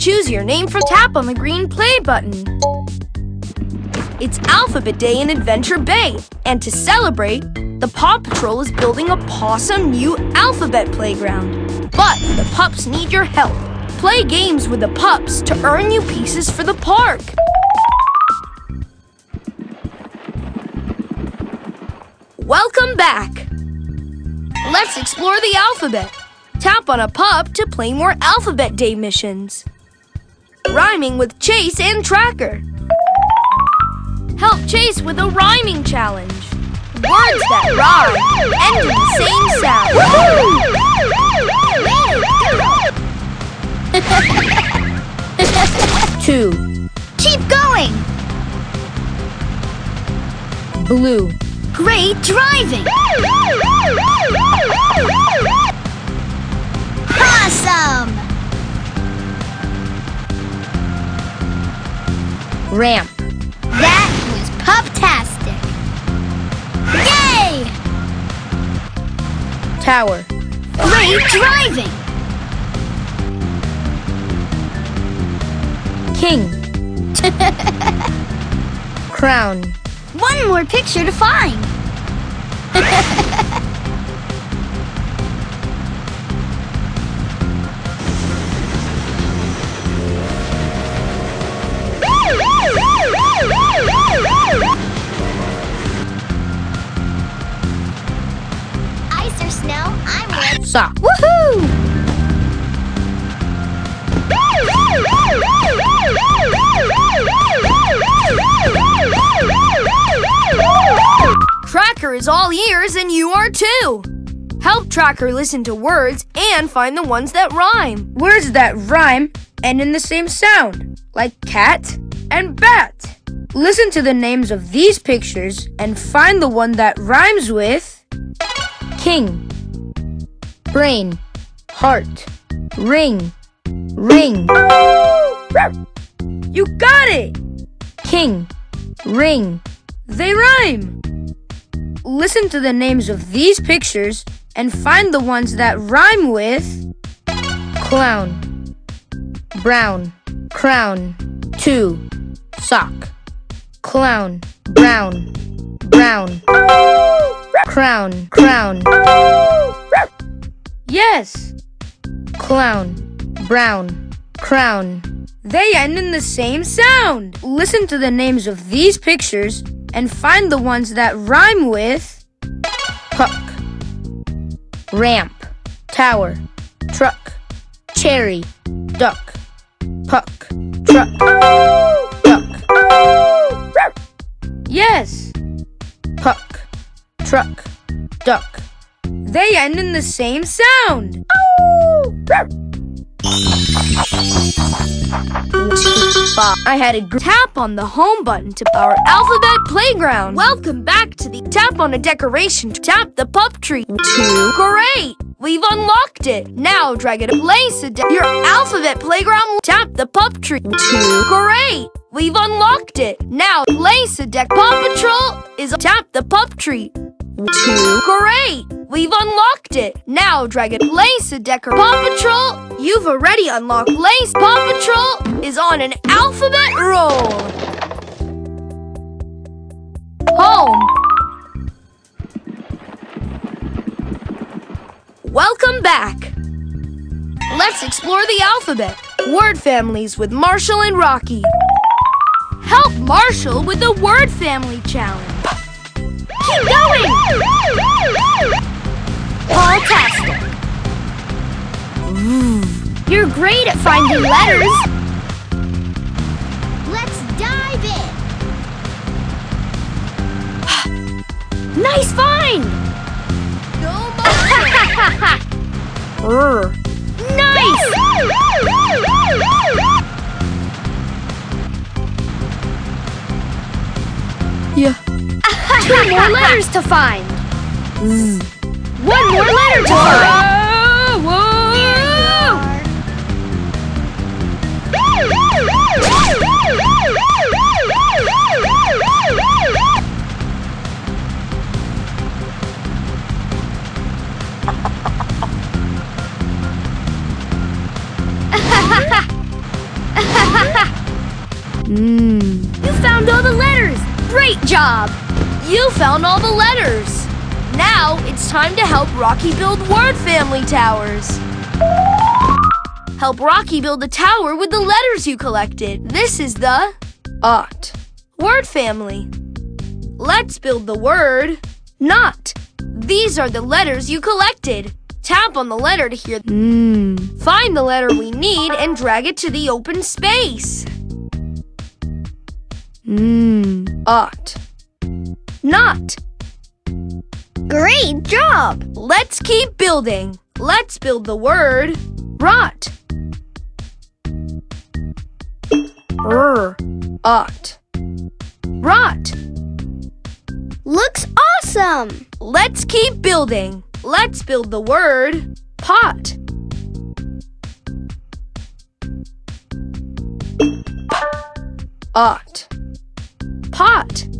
Choose your name for tap on the green play button. It's Alphabet Day in Adventure Bay, and to celebrate, the Paw Patrol is building a awesome new alphabet playground. But the pups need your help. Play games with the pups to earn you pieces for the park. Welcome back! Let's explore the alphabet. Tap on a pup to play more Alphabet Day missions. Rhyming with Chase and Tracker. Help Chase with a rhyming challenge. Words that rhyme end in the same sound. Two. Keep going! Blue. Great driving! Ramp. That was puptastic! Yay! Tower. Great driving! King. Crown. One more picture to find! Sock. Woohoo! Tracker is all ears and you are too. Help Tracker listen to words and find the ones that rhyme. Words that rhyme end in the same sound, like cat and bat. Listen to the names of these pictures and find the one that rhymes with king, brain, heart, ring, ring. You got it! King, ring. They rhyme. Listen to the names of these pictures and find the ones that rhyme with clown, brown, crown, two, sock, clown, brown, brown, crown, crown. Yes, clown, brown, crown. They end in the same sound. Listen to the names of these pictures and find the ones that rhyme with puck, ramp, tower, truck, cherry, duck, puck, truck, duck. Yes, puck, truck, duck. They end in the same sound. I had a tap on the home button to our alphabet playground. Welcome back to the tap on a decoration to tap the pup tree. Two. Great! We've unlocked it. Now drag it to place a your alphabet playground. Tap the pup tree. Two. Great! We've unlocked it. Now deck. Paw Patrol is tap the pup tree. Two. Great! We've unlocked it. Now drag it. Place a decker. Paw Patrol, you've already unlocked Lace. Paw Patrol is on an alphabet roll. Home. Welcome back. Let's explore the alphabet. Word families with Marshall and Rocky. Help Marshall with the word family challenge. Keep going! Fantastic! You're great at finding letters. Let's dive in! Nice find! No Brr. Nice! Two more letters to find. One more letter to find. Whoa! Mmm. You found all the letters! Great job! You found all the letters! Now it's time to help Rocky build word family towers. Help Rocky build a tower with the letters you collected. This is the OT word family. Let's build the word not. These are the letters you collected. Tap on the letter to hear mmm. Find the letter we need and drag it to the open space. Mmm. Ot. Not. Great job! Let's keep building. Let's build the word rot. Er. Ot. Rot. Looks awesome! Let's keep building. Let's build the word pot. Ot. Pot.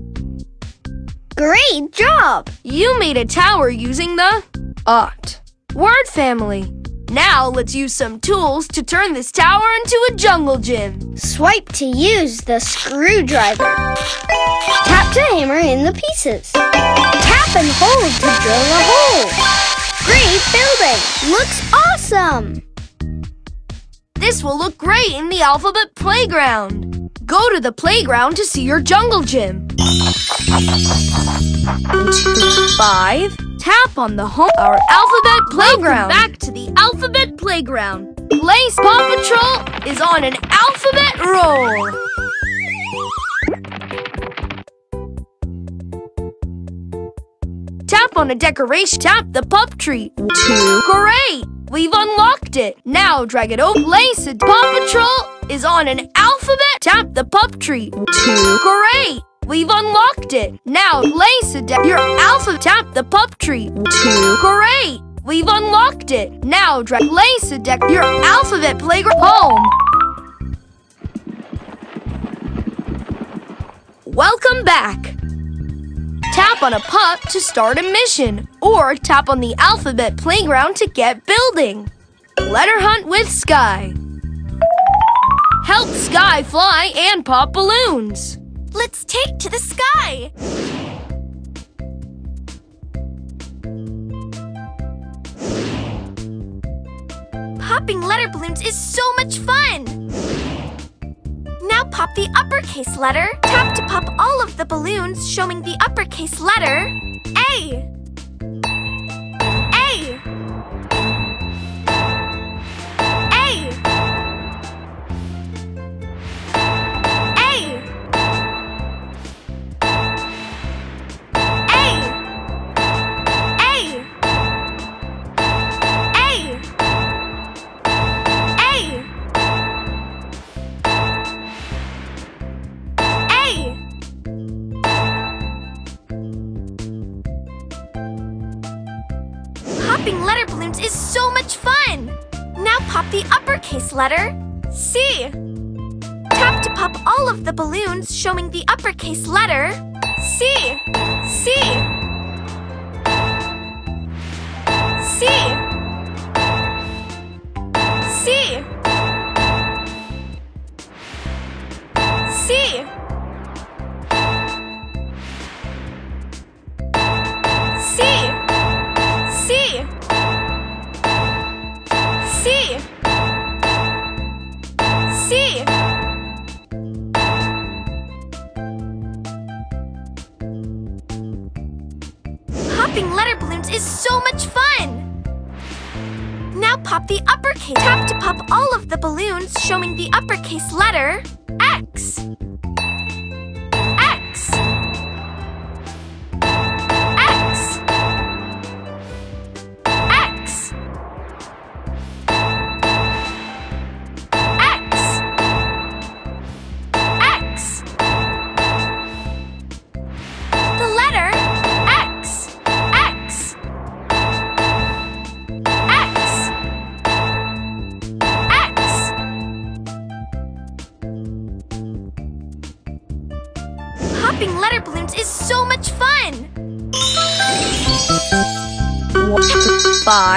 Great job! You made a tower using the ot word family. Now let's use some tools to turn this tower into a jungle gym. Swipe to use the screwdriver. Tap to hammer in the pieces. Tap and hold to drill a hole. Great building! Looks awesome! This will look great in the alphabet playground. Go to the playground to see your jungle gym. Five. Tap on the home our alphabet playground. Welcome back to the alphabet playground. Place Paw Patrol is on an alphabet roll. Tap on a decoration. Tap the pup tree. Two. Great! We've unlocked it. Now drag it over. Place it. Paw Patrol is on an alphabet. Tap the pup tree. Two. Great! We've unlocked it. Now place it. Your alphabet. Tap the pup tree. Two. Great! We've unlocked it. Now drag. Place deck Your alphabet playground. Home. Welcome back. Tap on a pup to start a mission, or tap on the alphabet playground to get building. Letter hunt with Skye. Help Skye fly and pop balloons. Let's take to the sky! Popping letter balloons is so much fun! Now pop the uppercase letter. Tap pop all of the balloons showing the uppercase letter A. the uppercase letter C. Tap to pop all of the balloons showing the uppercase letter C. C. C. is so much fun! Now pop the uppercase. Tap to pop all of the balloons showing the uppercase letter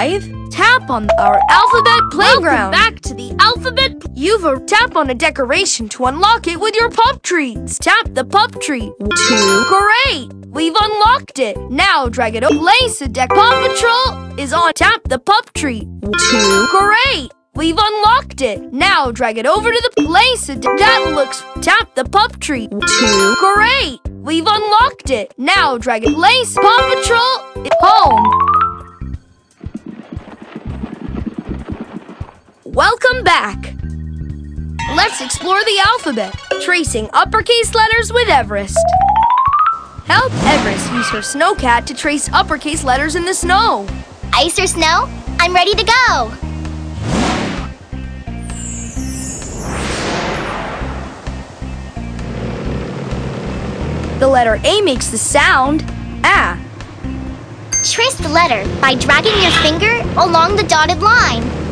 5, tap on our Alphabet Playground. Welcome back to the Alphabet You've a tap on a decoration to unlock it with your pup treats. Tap the pup treat. 2. Great! We've unlocked it. Now drag it over. Place a deck. Paw Patrol is on. Tap the pup treat. 2. Great! We've unlocked it. Now drag it over to the place that looks. Tap the pup tree. Two. Great. We've unlocked it. Now drag it. Place Paw Patrol. Home. Welcome back. Let's explore the alphabet, tracing uppercase letters with Everest. Help Everest use her snowcat to trace uppercase letters in the snow. Ice or snow? I'm ready to go. The letter A makes the sound ah. Trace the letter by dragging your finger along the dotted line.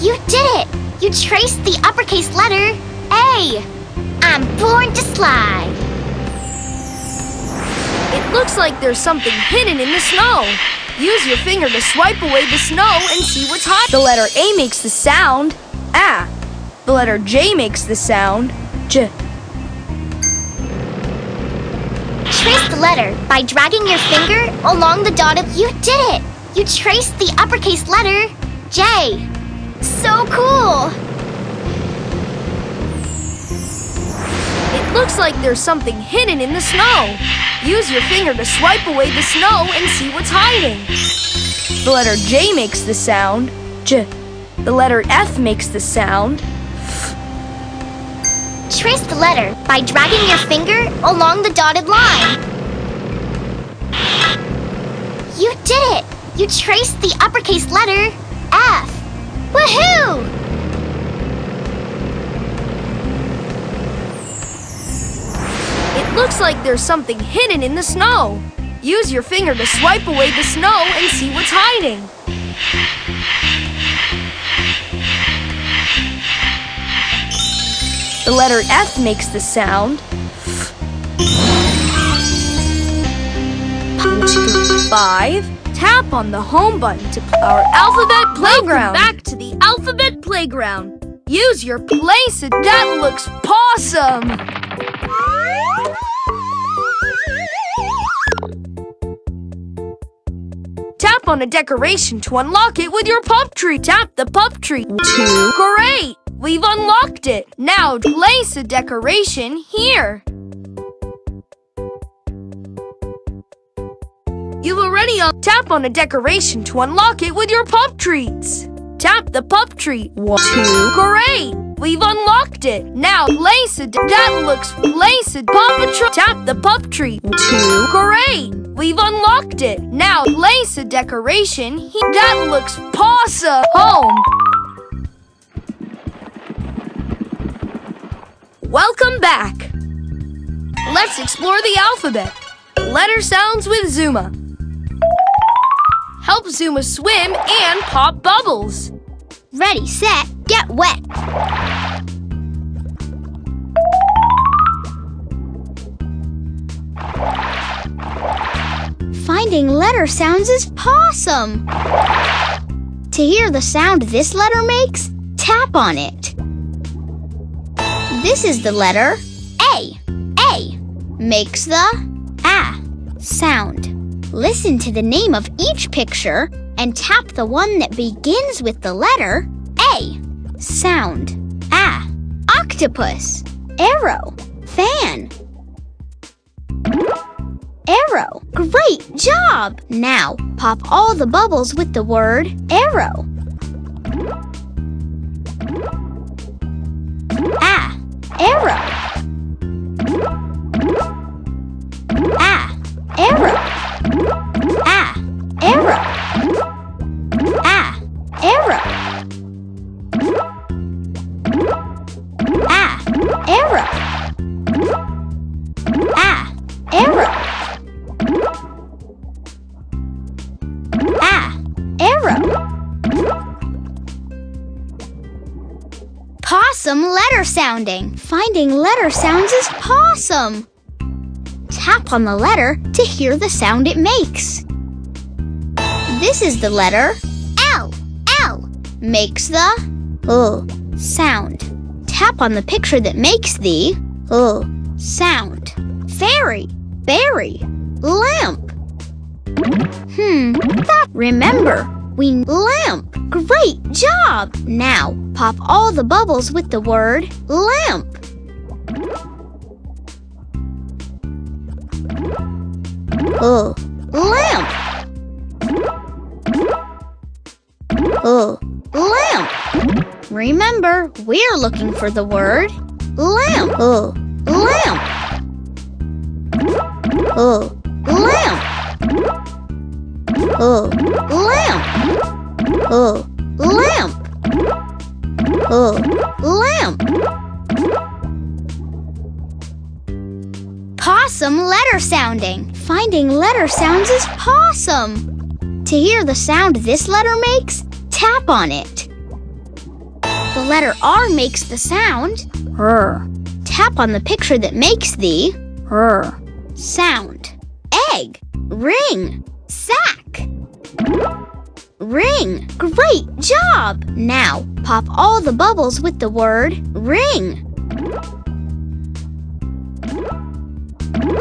You did it! You traced the uppercase letter A. I'm born to slide. It looks like there's something hidden in the snow. Use your finger to swipe away the snow and see what's hot. The letter A makes the sound ah. The letter J makes the sound J. Trace the letter by dragging your finger along the dotted... You did it! You traced the uppercase letter J. So cool! It looks like there's something hidden in the snow. Use your finger to swipe away the snow and see what's hiding. The letter J makes the sound J. The letter F makes the sound. Trace the letter by dragging your finger along the dotted line. You did it! You traced the uppercase letter F. Woohoo! It looks like there's something hidden in the snow. Use your finger to swipe away the snow and see what's hiding. The letter F makes the sound Five. Tap on the home button to play our alphabet playground. Welcome back to the alphabet playground. Use your place. That looks pawsome. Tap on a decoration to unlock it with your pup tree. Tap the pup tree. Two. Great. We've unlocked it. Now place a decoration here. You've already un tap on a decoration to unlock it with your pup treats. Tap the pup treat. One, two. Great! We've unlocked it. Now place it. That looks place it. Paw Patrol. Tap the pup treat. Two. Great! We've unlocked it. Now place a decoration. He that looks pawsome. Home. Welcome back. Let's explore the alphabet. Letter sounds with Zuma. Help Zuma swim and pop bubbles. Ready, set, get wet. Finding letter sounds is pawsome. To hear the sound this letter makes, tap on it. This is the letter A. A makes the A sound. Listen to the name of each picture and tap the one that begins with the letter A. Sound. A. Octopus. Arrow. Fan. Arrow. Great job! Now, pop all the bubbles with the word arrow. Sounding. Finding letter sounds is pawsome tap on the letter to hear the sound it makes. This is the letter L. L makes the uh sound. Tap on the picture that makes the uh sound. Fairy, berry, lamp. Hmm, that remember, we lamp. Great job! Now, pop all the bubbles with the word lamp. Oh, lamp. Uh, lamp. Uh, Remember, we're looking for the word lamp. Oh, uh, lamp. Oh, uh, lamp. Uh, lamp. Uh, lamp. Uh, lamp. Pawsome letter sounding. Finding letter sounds is pawsome. To hear the sound this letter makes, tap on it. The letter R makes the sound. R. Tap on the picture that makes the R. sound. Egg, ring, sack. Ring. Great job! Now, pop all the bubbles with the word ring.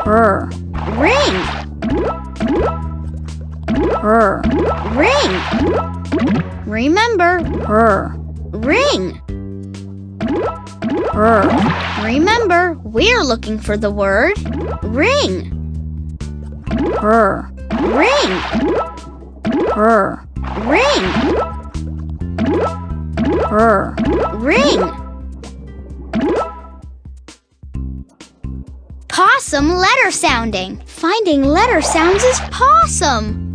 R. Ring. R. Ring. Remember, R. ring. R. Remember, we're looking for the word ring. R. Ring. R. Ring. R. Ring. Pawsome letter sounding. Finding letter sounds is pawsome.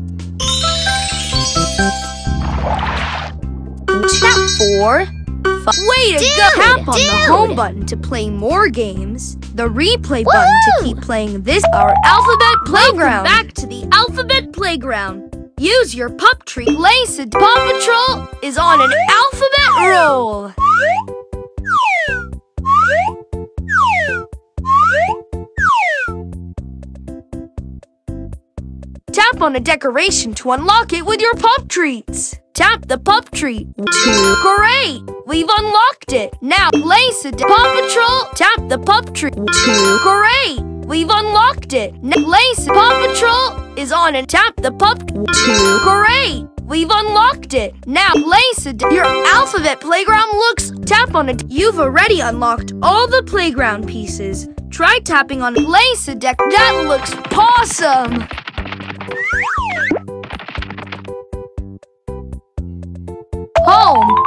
Tap four. Five. Way to Dude, go! Tap on the home button to play more games. The replay button to keep playing this our alphabet playground. Welcome back to the alphabet playground. Use your pup treat. Lace it. Paw Patrol is on an alphabet roll. Tap on a decoration to unlock it with your pup treats. Tap the pup treat. Two. Great! We've unlocked it. Now place it. Paw Patrol. Tap the pup treat. Two. Great! We've unlocked it. It. Paw Patrol is on and tap the pup. Two. Great! We've unlocked it. Now place it. Your alphabet playground looks. Tap on it. You've already unlocked all the playground pieces. Try tapping on place a deck. That looks awesome. Home.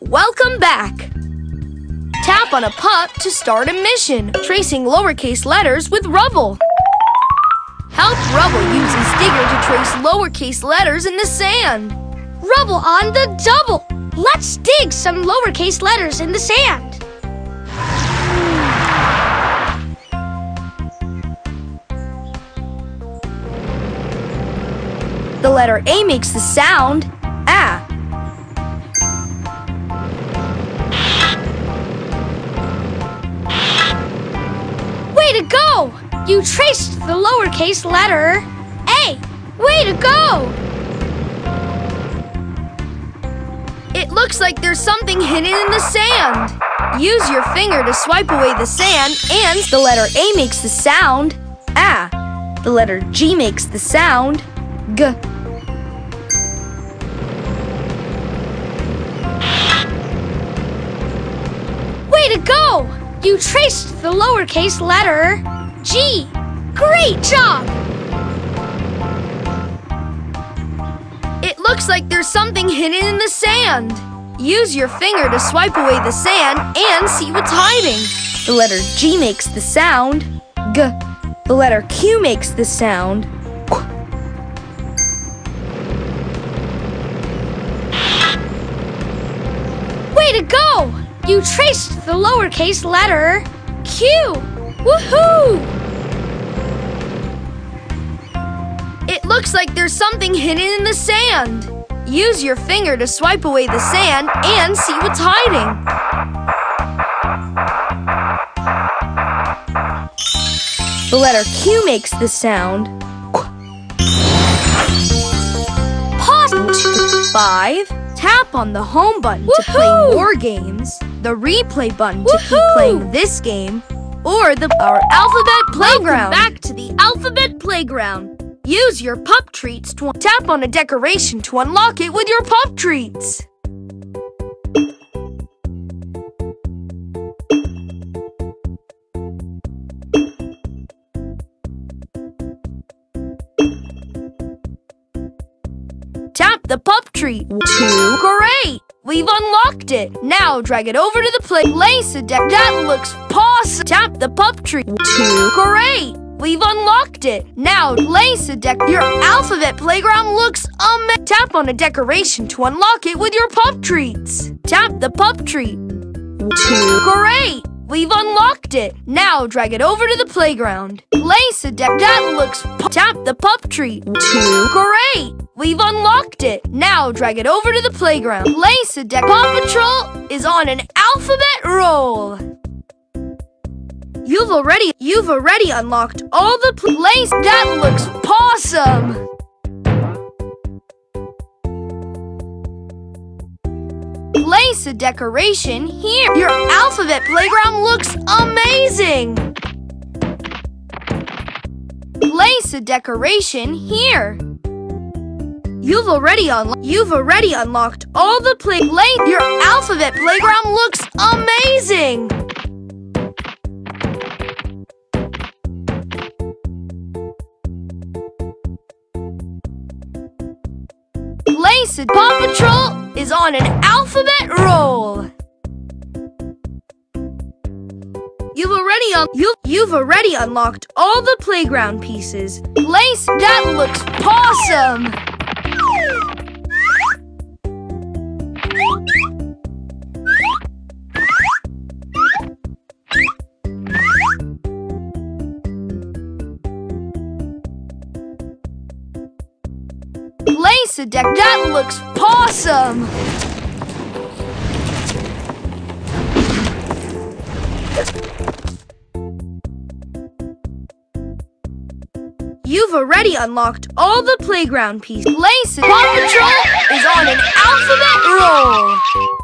Welcome back. Tap on a pup to start a mission, tracing lowercase letters with rubble. Help Rubble use uses Digger to trace lowercase letters in the sand. Rubble on the double. Let's dig some lowercase letters in the sand. The letter A makes the sound go! You traced the lowercase letter A. Way to go! It looks like there's something hidden in the sand. Use your finger to swipe away the sand, and the letter A makes the sound ah. The letter G makes the sound G. Way to go! You traced the lowercase letter G. Great job! It looks like there's something hidden in the sand. Use your finger to swipe away the sand and see what's hiding. The letter G makes the sound G. The letter Q makes the sound. Way to go! You traced the lowercase letter Q. Woohoo! It looks like there's something hidden in the sand. Use your finger to swipe away the sand and see what's hiding. The letter Q makes the sound. Pause. Five. Tap on the home button to play more games, the replay button to keep playing this game, or the our alphabet playground. Welcome back to the alphabet playground. Use your pup treats to tap on a decoration to unlock it with your pup treats. The pup treat. Two. Great! We've unlocked it. Now drag it over to the plate. Place a deck. That looks awesome. Tap the pup treat. Two. Great! We've unlocked it. Now place a deck. Your alphabet playground looks amazing. Tap on a decoration to unlock it with your pup treats. Tap the pup treat. Two. Great! We've unlocked it. Now drag it over to the playground. Place a deck. That looks Tap the pup treat. Two. Great! We've unlocked it. Now drag it over to the playground. Place a deck. Paw Patrol is on an alphabet roll. You've already you've already unlocked all the place. That looks awesome. Place a decoration here. Your alphabet playground looks amazing. Place a decoration here. You've already unlocked You've already unlocked all the play. Your alphabet playground looks amazing. It. Paw Patrol is on an alphabet roll. You've already un you you've already unlocked all the playground pieces. Place that looks awesome. Place a deck. That looks awesome. You've already unlocked all the playground pieces. Place Paw Patrol is on an alphabet roll.